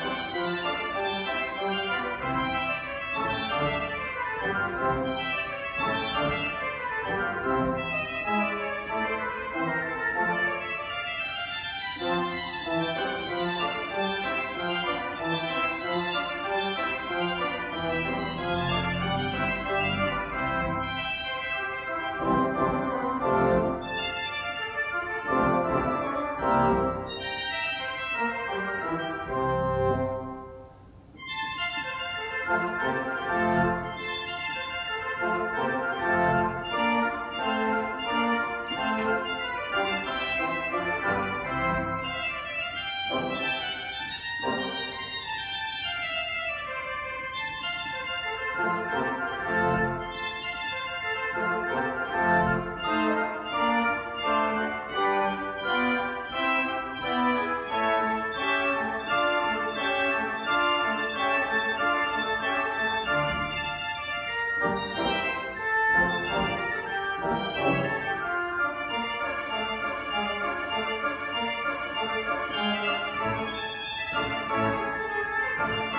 Bye. Thank you.